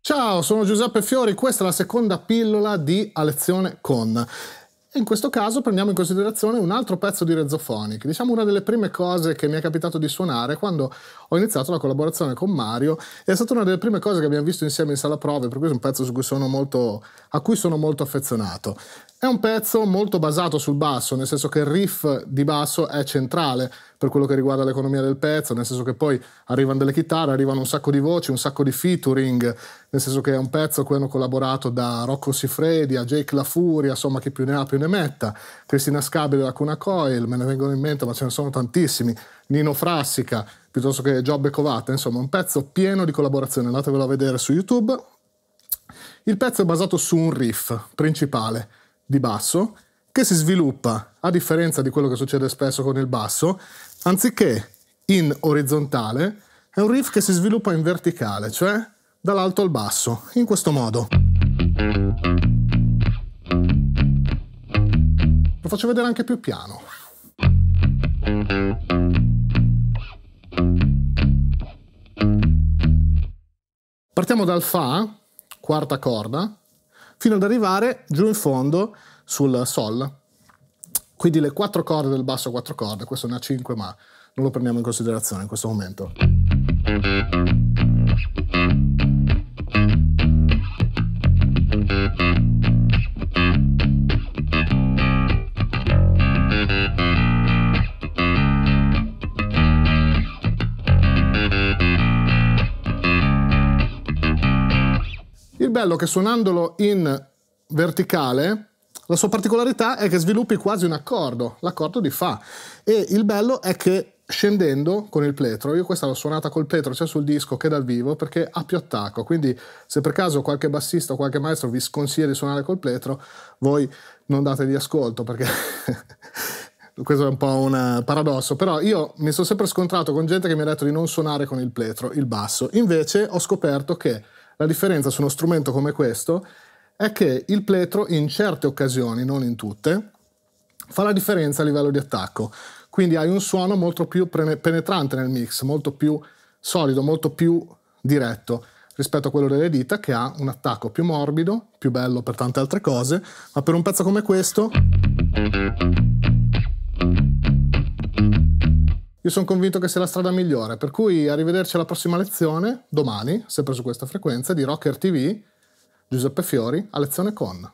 Ciao, sono Giuseppe Fiori, questa è la seconda pillola di A lezione con. In questo caso prendiamo in considerazione un altro pezzo di Rezzofonic, diciamo una delle prime cose che mi è capitato di suonare quando ho iniziato la collaborazione con Mario e è stata una delle prime cose che abbiamo visto insieme in sala prove, per cui è un pezzo cui molto, a cui sono molto affezionato. È un pezzo molto basato sul basso, nel senso che il riff di basso è centrale per quello che riguarda l'economia del pezzo, nel senso che poi arrivano delle chitarre, arrivano un sacco di voci, un sacco di featuring, nel senso che è un pezzo a cui hanno collaborato da Rocco Siffredi a Jake La Furia, insomma chi più ne ha più ne metta, Cristina Scabile da Cuna Coil, me ne vengono in mente ma ce ne sono tantissimi, Nino Frassica, piuttosto che Giobbe Covata, insomma un pezzo pieno di collaborazione, andatevelo a vedere su YouTube. Il pezzo è basato su un riff principale di basso che si sviluppa, a differenza di quello che succede spesso con il basso, anziché in orizzontale, è un riff che si sviluppa in verticale, cioè dall'alto al basso, in questo modo. Lo faccio vedere anche più piano. Partiamo dal Fa, quarta corda, fino ad arrivare giù in fondo sul Sol. Quindi le quattro corde del basso quattro corde, questo ne ha cinque ma non lo prendiamo in considerazione in questo momento. Bello che suonandolo in verticale, la sua particolarità è che sviluppi quasi un accordo, l'accordo di Fa. E il bello è che scendendo con il pletro, io questa l'ho suonata col pletro sia sul disco che dal vivo perché ha più attacco, quindi se per caso qualche bassista o qualche maestro vi sconsiglia di suonare col pletro, voi non date di ascolto perché questo è un po' un paradosso, però io mi sono sempre scontrato con gente che mi ha detto di non suonare con il pletro, il basso, invece ho scoperto che la differenza su uno strumento come questo è che il pletro in certe occasioni, non in tutte, fa la differenza a livello di attacco. Quindi hai un suono molto più penetrante nel mix, molto più solido, molto più diretto rispetto a quello delle dita che ha un attacco più morbido, più bello per tante altre cose, ma per un pezzo come questo io sono convinto che sia la strada migliore, per cui arrivederci alla prossima lezione, domani, sempre su questa frequenza, di Rocker TV, Giuseppe Fiori, a lezione con.